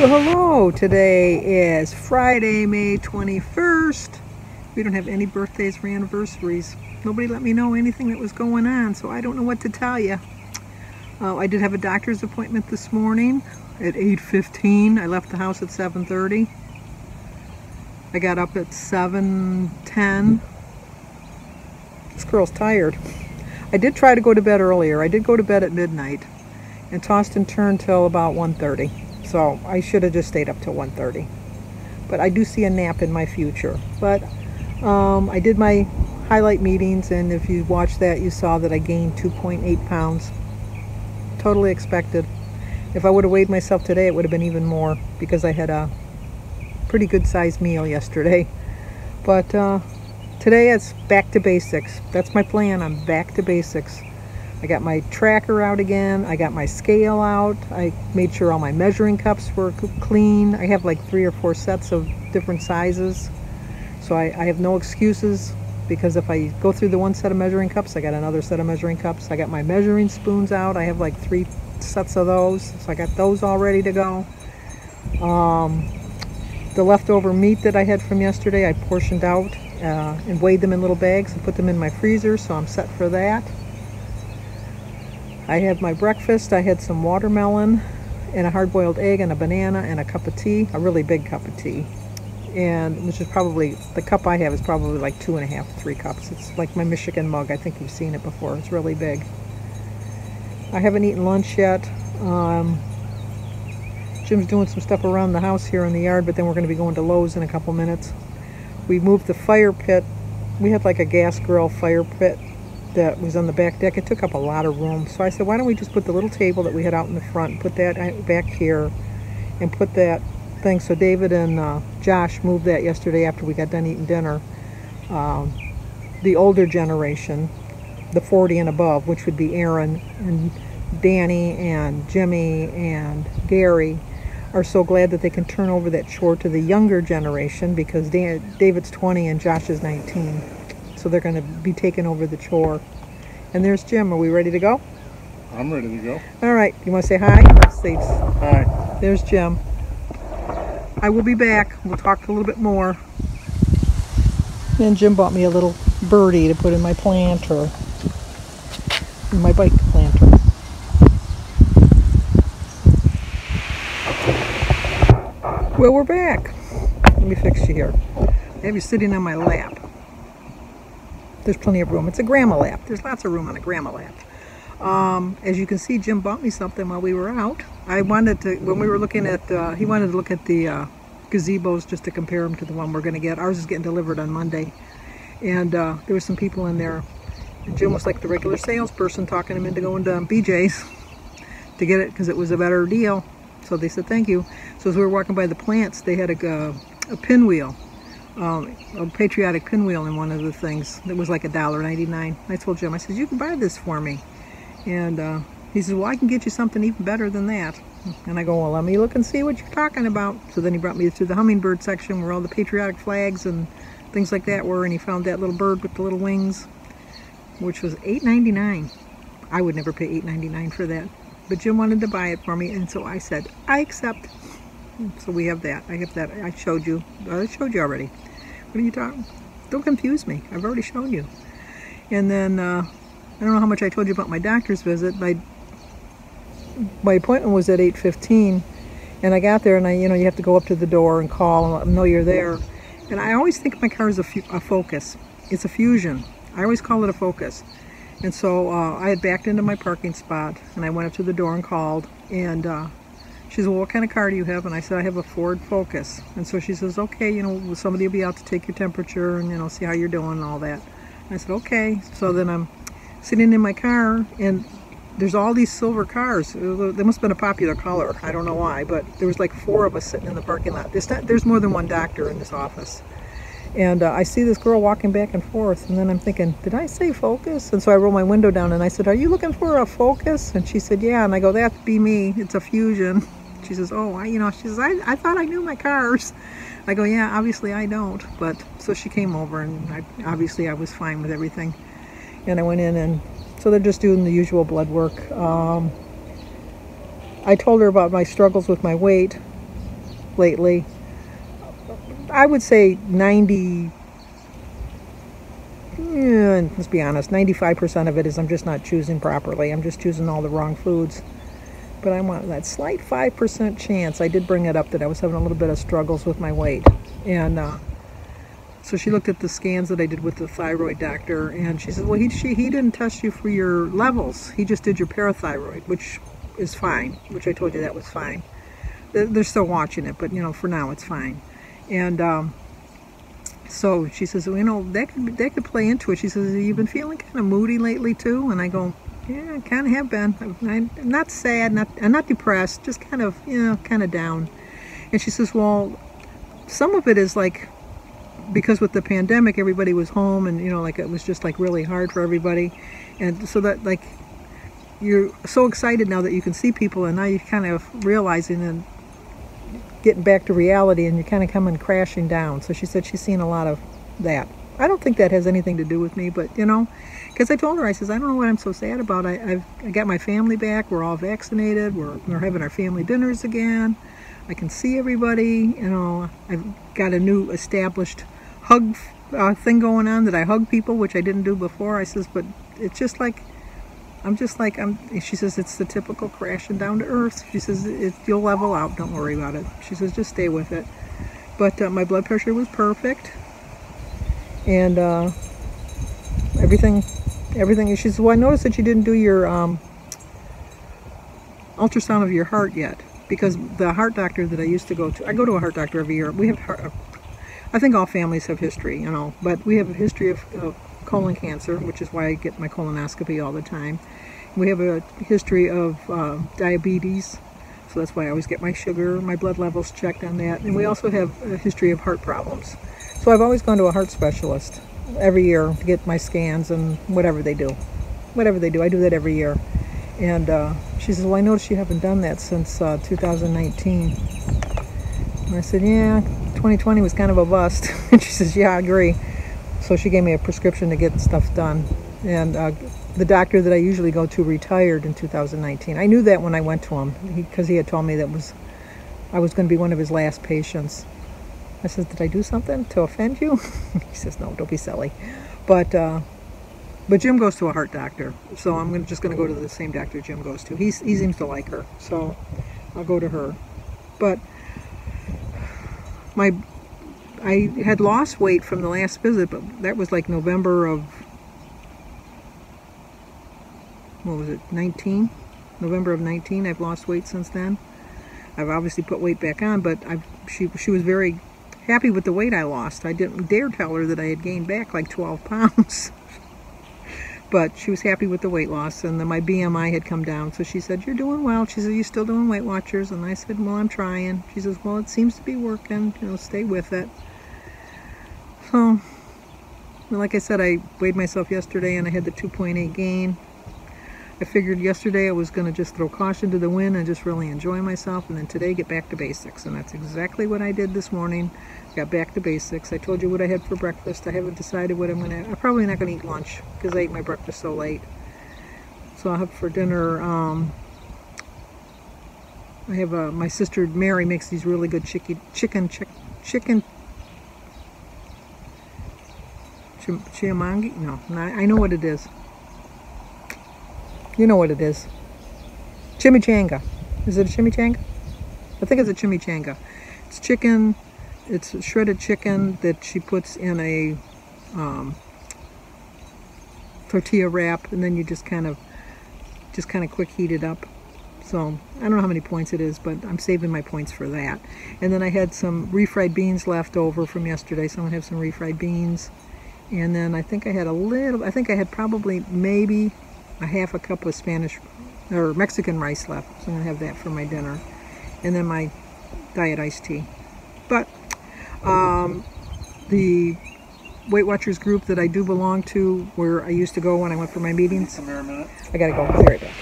Well, hello. Today is Friday, May 21st. We don't have any birthdays or anniversaries. Nobody let me know anything that was going on, so I don't know what to tell you. Uh, I did have a doctor's appointment this morning at 8.15. I left the house at 7.30. I got up at 7.10. This girl's tired. I did try to go to bed earlier. I did go to bed at midnight and tossed and turned till about 1.30. So I should have just stayed up till 1.30. But I do see a nap in my future. But um, I did my highlight meetings and if you watched that you saw that I gained 2.8 pounds. Totally expected. If I would have weighed myself today it would have been even more because I had a pretty good sized meal yesterday. But uh, today it's back to basics. That's my plan. I'm back to basics. I got my tracker out again. I got my scale out. I made sure all my measuring cups were clean. I have like three or four sets of different sizes. So I, I, have no excuses because if I go through the one set of measuring cups, I got another set of measuring cups. I got my measuring spoons out. I have like three sets of those. So I got those all ready to go. Um, the leftover meat that I had from yesterday, I portioned out uh, and weighed them in little bags and put them in my freezer. So I'm set for that. I had my breakfast. I had some watermelon and a hard-boiled egg and a banana and a cup of tea, a really big cup of tea. And which is probably, the cup I have is probably like two and a half, three cups. It's like my Michigan mug. I think you've seen it before. It's really big. I haven't eaten lunch yet. Um, Jim's doing some stuff around the house here in the yard, but then we're going to be going to Lowe's in a couple minutes. We moved the fire pit. We had like a gas grill fire pit that was on the back deck. It took up a lot of room. So I said, why don't we just put the little table that we had out in the front, put that back here, and put that thing. So David and uh, Josh moved that yesterday after we got done eating dinner. Um, the older generation, the 40 and above, which would be Aaron and Danny and Jimmy and Gary, are so glad that they can turn over that chore to the younger generation because Dan David's 20 and Josh is 19 so they're going to be taking over the chore. And there's Jim. Are we ready to go? I'm ready to go. All right. You want to say hi? Say hi. There's Jim. I will be back. We'll talk a little bit more. And Jim bought me a little birdie to put in my planter. In my bike planter. Well, we're back. Let me fix you here. I have you sitting on my lap. There's plenty of room. It's a grandma lap. There's lots of room on a grandma lap. Um, as you can see, Jim bought me something while we were out. I wanted to, when we were looking at, uh, he wanted to look at the uh, gazebos just to compare them to the one we're going to get. Ours is getting delivered on Monday. And uh, there were some people in there. Jim was like the regular salesperson talking him into going to BJ's to get it because it was a better deal. So they said thank you. So as we were walking by the plants, they had a, a pinwheel um, a patriotic pinwheel in one of the things that was like a dollar ninety-nine. I told Jim, I said, you can buy this for me. And uh, he says, well, I can get you something even better than that. And I go, well, let me look and see what you're talking about. So then he brought me to the hummingbird section where all the patriotic flags and things like that were. And he found that little bird with the little wings, which was $8.99. I would never pay $8.99 for that. But Jim wanted to buy it for me. And so I said, I accept. So we have that. I have that. I showed you. I showed you already. What are you talking? Don't confuse me. I've already shown you. And then, uh, I don't know how much I told you about my doctor's visit. My, my appointment was at 8.15. And I got there and I, you know, you have to go up to the door and call and let them know you're there. And I always think my car is a, a Focus. It's a Fusion. I always call it a Focus. And so uh, I had backed into my parking spot and I went up to the door and called. And uh, she said, well, what kind of car do you have? And I said, I have a Ford Focus. And so she says, okay, you know, somebody will be out to take your temperature and, you know, see how you're doing and all that. And I said, okay. So then I'm sitting in my car and there's all these silver cars. They must have been a popular color. I don't know why, but there was like four of us sitting in the parking lot. There's, not, there's more than one doctor in this office. And uh, I see this girl walking back and forth, and then I'm thinking, did I say Focus? And so I roll my window down and I said, are you looking for a Focus? And she said, yeah. And I go, that'd be me. It's a Fusion. She says, oh, I, you know, she says, I, I thought I knew my cars. I go, yeah, obviously I don't. But so she came over and I, obviously I was fine with everything. And I went in and so they're just doing the usual blood work. Um, I told her about my struggles with my weight lately. I would say 90, yeah, let's be honest, 95% of it is I'm just not choosing properly. I'm just choosing all the wrong foods. But I want that slight 5% chance. I did bring it up that I was having a little bit of struggles with my weight. And uh, so she looked at the scans that I did with the thyroid doctor, and she said, well, he, she, he didn't test you for your levels. He just did your parathyroid, which is fine, which I told you that was fine. They're still watching it, but, you know, for now it's fine. And um, so she says, well, you know, that could, that could play into it. She says, you've been feeling kind of moody lately, too? And I go, yeah, I kind of have been. I'm not sad, not I'm not depressed, just kind of, you know, kind of down. And she says, well, some of it is like because with the pandemic, everybody was home, and you know, like it was just like really hard for everybody, and so that like you're so excited now that you can see people, and now you're kind of realizing and getting back to reality, and you're kind of coming crashing down. So she said she's seen a lot of that. I don't think that has anything to do with me, but you know, because I told her, I says, I don't know what I'm so sad about. I, I've I got my family back. We're all vaccinated. We're, we're having our family dinners again. I can see everybody. You know, I've got a new established hug uh, thing going on that I hug people, which I didn't do before. I says, but it's just like, I'm just like, I'm, she says, it's the typical crashing down to earth. She says, it, you'll level out. Don't worry about it. She says, just stay with it. But uh, my blood pressure was perfect and uh, everything everything she says well I noticed that you didn't do your um, ultrasound of your heart yet because the heart doctor that I used to go to I go to a heart doctor every year. We have heart, I think all families have history you know but we have a history of, of colon cancer which is why I get my colonoscopy all the time. We have a history of uh, diabetes so that's why I always get my sugar my blood levels checked on that. And we also have a history of heart problems so I've always gone to a heart specialist every year to get my scans and whatever they do. Whatever they do, I do that every year. And uh, she says, well, I noticed you haven't done that since uh, 2019. And I said, yeah, 2020 was kind of a bust. and she says, yeah, I agree. So she gave me a prescription to get stuff done. And uh, the doctor that I usually go to retired in 2019. I knew that when I went to him because he, he had told me that was I was going to be one of his last patients. I says, did I do something to offend you? he says, no, don't be silly. But uh, but Jim goes to a heart doctor, so I'm gonna, just going to go to the same doctor Jim goes to. He's, he seems to like her, so I'll go to her. But my I had lost weight from the last visit, but that was like November of what was it, 19? November of 19. I've lost weight since then. I've obviously put weight back on, but I've she she was very happy with the weight I lost. I didn't dare tell her that I had gained back like 12 pounds. but she was happy with the weight loss and then my BMI had come down. So she said, you're doing well. She said, you still doing Weight Watchers? And I said, well, I'm trying. She says, well, it seems to be working. You know, stay with it. So, like I said, I weighed myself yesterday and I had the 2.8 gain. I figured yesterday I was going to just throw caution to the wind and just really enjoy myself and then today get back to basics and that's exactly what I did this morning. Got back to basics. I told you what I had for breakfast. I haven't decided what I'm going to I'm probably not going to eat lunch because I ate my breakfast so late. So I'll have for dinner um, I have a, my sister Mary makes these really good chicken chicken chick, chicken chiamangi? No, I know what it is. You know what it is. Chimichanga. Is it a chimichanga? I think it's a chimichanga. It's chicken, it's shredded chicken that she puts in a um, tortilla wrap and then you just kind of just kind of quick heat it up. So I don't know how many points it is, but I'm saving my points for that. And then I had some refried beans left over from yesterday, so I'm gonna have some refried beans. And then I think I had a little, I think I had probably maybe a half a cup of Spanish or Mexican rice left. So I'm going to have that for my dinner. And then my diet iced tea. But um, the Weight Watchers group that I do belong to, where I used to go when I went for my meetings. Come here a minute. I gotta go. I'll be right back.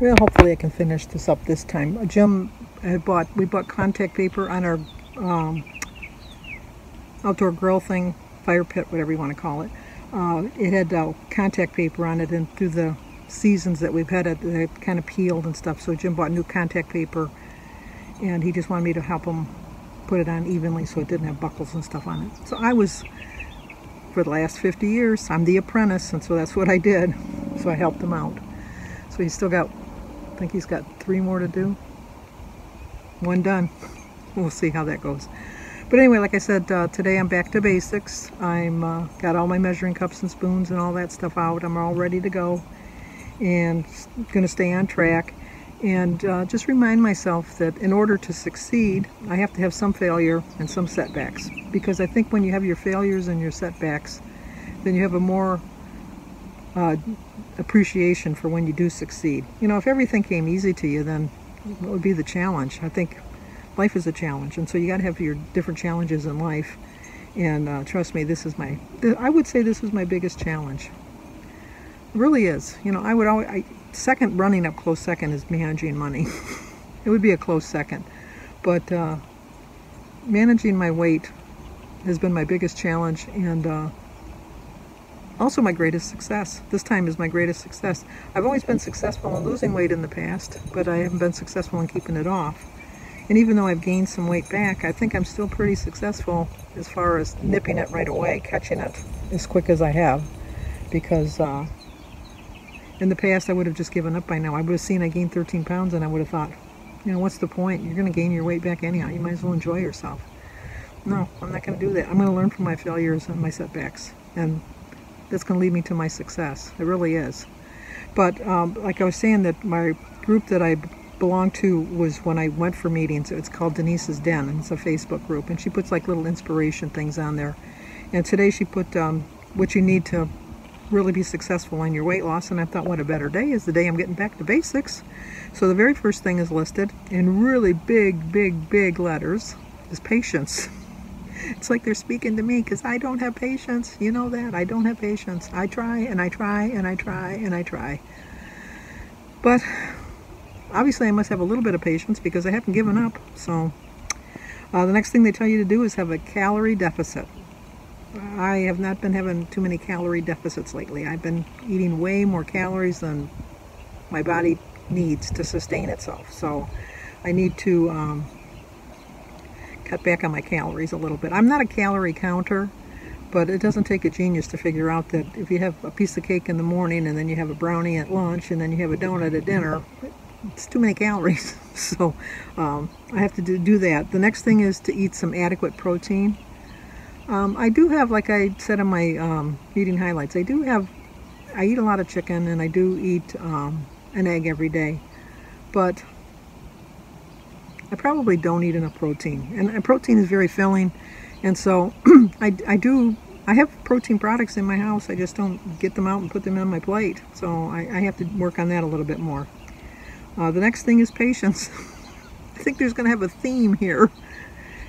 Well, hopefully I can finish this up this time. Jim had bought, we bought contact paper on our um, outdoor grill thing, fire pit, whatever you want to call it uh, it had uh, contact paper on it and through the seasons that we've had it, it kind of peeled and stuff. So Jim bought new contact paper and he just wanted me to help him put it on evenly so it didn't have buckles and stuff on it. So I was, for the last 50 years, I'm the apprentice, and so that's what I did. So I helped him out. So he's still got, I think he's got three more to do. One done. We'll see how that goes. But anyway, like I said, uh, today I'm back to basics. I'm uh, got all my measuring cups and spoons and all that stuff out. I'm all ready to go and going to stay on track and uh, just remind myself that in order to succeed, I have to have some failure and some setbacks. Because I think when you have your failures and your setbacks, then you have a more uh, appreciation for when you do succeed. You know, if everything came easy to you, then what would be the challenge? I think life is a challenge, and so you got to have your different challenges in life. And uh, trust me, this is my, I would say this is my biggest challenge. It really is. You know, I would always, I, second, running up close second is managing money. it would be a close second. But uh, managing my weight has been my biggest challenge and uh, also my greatest success. This time is my greatest success. I've always been successful in losing weight in the past, but I haven't been successful in keeping it off. And even though I've gained some weight back, I think I'm still pretty successful as far as nipping it right away, catching it as quick as I have. Because uh, in the past, I would have just given up by now. I would have seen I gained 13 pounds and I would have thought, you know, what's the point? You're going to gain your weight back anyhow. You might as well enjoy yourself. No, I'm not going to do that. I'm going to learn from my failures and my setbacks. And that's going to lead me to my success. It really is. But um, like I was saying, that my group that I belong to was when I went for meetings. It's called Denise's Den, and it's a Facebook group. And she puts like little inspiration things on there. And today she put um, what you need to really be successful in your weight loss. And I thought, what a better day is the day I'm getting back to basics. So the very first thing is listed in really big, big, big letters is patience. It's like they're speaking to me because I don't have patience. You know that. I don't have patience. I try and I try and I try and I try. But obviously I must have a little bit of patience because I haven't given up. So uh, the next thing they tell you to do is have a calorie deficit. I have not been having too many calorie deficits lately. I've been eating way more calories than my body needs to sustain itself. So I need to um, cut back on my calories a little bit. I'm not a calorie counter, but it doesn't take a genius to figure out that if you have a piece of cake in the morning and then you have a brownie at lunch and then you have a donut at dinner, it's too many calories. so um, I have to do, do that. The next thing is to eat some adequate protein. Um, I do have, like I said in my um, eating highlights, I do have, I eat a lot of chicken and I do eat um, an egg every day, but I probably don't eat enough protein. And, protein is very filling, and so I, I do, I have protein products in my house, I just don't get them out and put them on my plate. So I, I have to work on that a little bit more. Uh, the next thing is patience. I think there's going to have a theme here,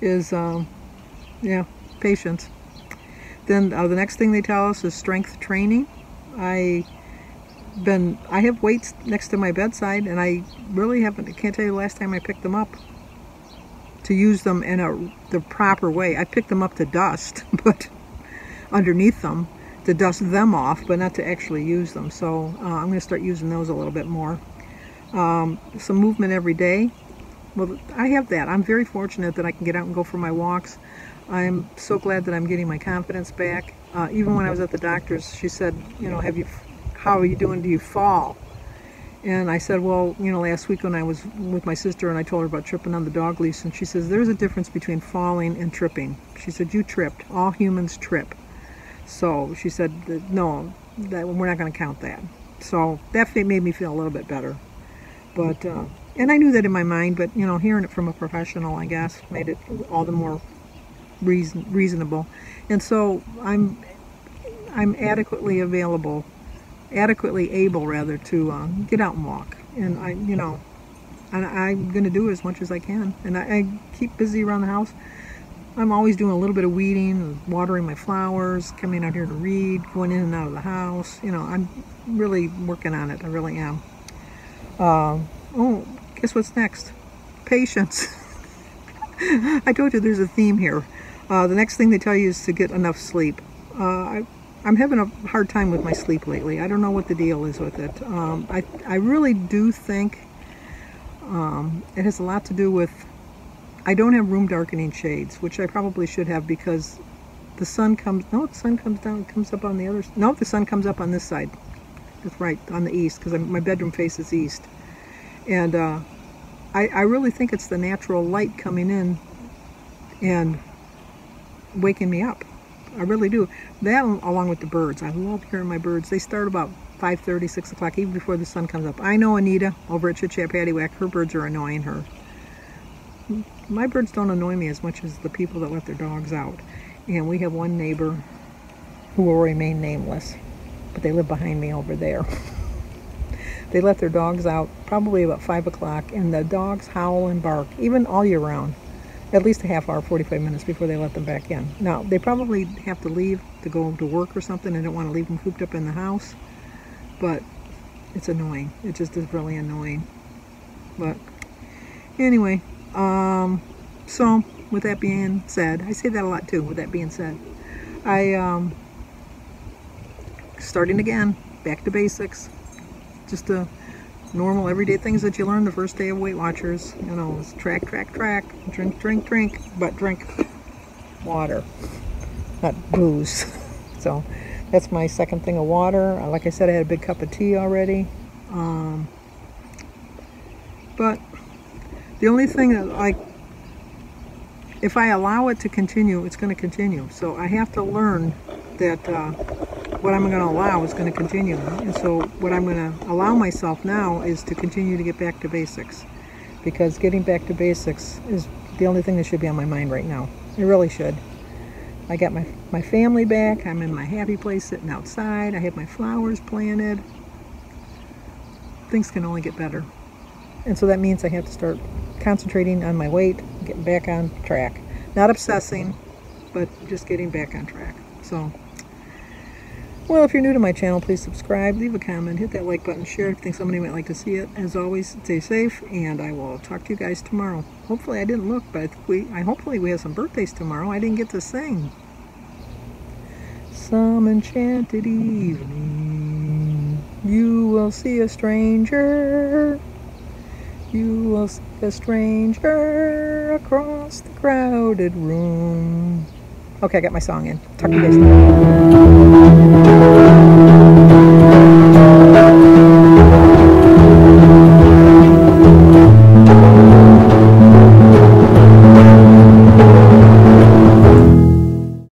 is, um, yeah, patience. Then uh, the next thing they tell us is strength training. I been I have weights next to my bedside and I really haven't I can't tell you the last time I picked them up to use them in a the proper way. I picked them up to dust, but underneath them to dust them off, but not to actually use them. So uh, I'm going to start using those a little bit more. Um, some movement every day. Well, I have that. I'm very fortunate that I can get out and go for my walks. I'm so glad that I'm getting my confidence back. Uh, even when I was at the doctor's, she said, you know, have you, how are you doing? Do you fall? And I said, well, you know, last week when I was with my sister and I told her about tripping on the dog leash, and she says, there's a difference between falling and tripping. She said, you tripped. All humans trip. So she said, no, that, we're not going to count that. So that made me feel a little bit better. But, uh, and I knew that in my mind, but, you know, hearing it from a professional, I guess, made it all the more reason, reasonable. And so I'm I'm adequately available, adequately able rather to uh, get out and walk. And I, you know, and I'm going to do as much as I can. And I, I, keep busy around the house. I'm always doing a little bit of weeding, watering my flowers, coming out here to read, going in and out of the house. You know, I'm really working on it. I really am. Uh, oh, guess what's next? Patience. I told you there's a theme here. Uh, the next thing they tell you is to get enough sleep. Uh, I, am having a hard time with my sleep lately. I don't know what the deal is with it. Um, I, I really do think um, it has a lot to do with I don't have room darkening shades, which I probably should have because the sun comes, no, the sun comes down, it comes up on the other, no, the sun comes up on this side. That's right, on the east, because my bedroom faces east. And uh, I, I really think it's the natural light coming in and waking me up. I really do. That along with the birds. I love hearing my birds. They start about 5.30, 6 o'clock, even before the sun comes up. I know Anita over at Chit Chat Paddywhack, her birds are annoying her. My birds don't annoy me as much as the people that let their dogs out. And we have one neighbor who will remain nameless, but they live behind me over there. they let their dogs out probably about 5 o'clock, and the dogs howl and bark, even all year round at least a half hour, 45 minutes before they let them back in. Now, they probably have to leave to go to work or something. I don't want to leave them cooped up in the house, but it's annoying. It just is really annoying. But anyway, um, so with that being said, I say that a lot too, with that being said, I, um, starting again, back to basics, just a normal everyday things that you learn the first day of Weight Watchers. You know, it's track, track, track, drink, drink, drink, but drink water, not booze. so that's my second thing of water. Uh, like I said, I had a big cup of tea already. Um, but the only thing that like, if I allow it to continue, it's going to continue. So I have to learn that uh, what I'm going to allow is going to continue. And so what I'm going to allow myself now is to continue to get back to basics. Because getting back to basics is the only thing that should be on my mind right now. It really should. I got my, my family back. I'm in my happy place sitting outside. I have my flowers planted. Things can only get better. And so that means I have to start concentrating on my weight, getting back on track. Not obsessing, but just getting back on track. So well, if you're new to my channel, please subscribe, leave a comment, hit that like button, share if you think somebody might like to see it. As always, stay safe, and I will talk to you guys tomorrow. Hopefully, I didn't look, but I think we, I hopefully we have some birthdays tomorrow. I didn't get to sing. Some enchanted evening, you will see a stranger. You will see a stranger across the crowded room. Okay, I got my song in. Talk to you guys later.